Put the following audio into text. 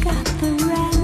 got the rest.